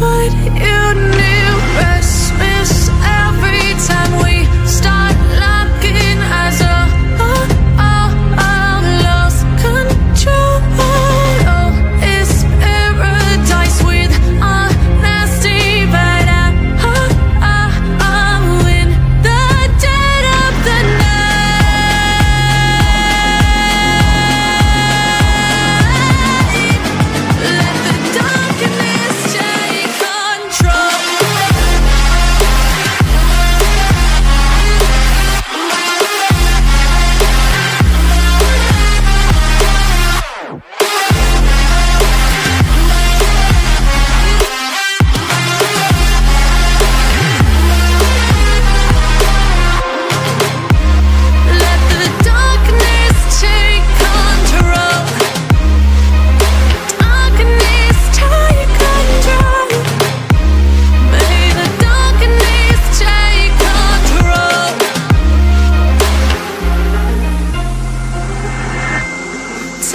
what you know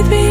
with me.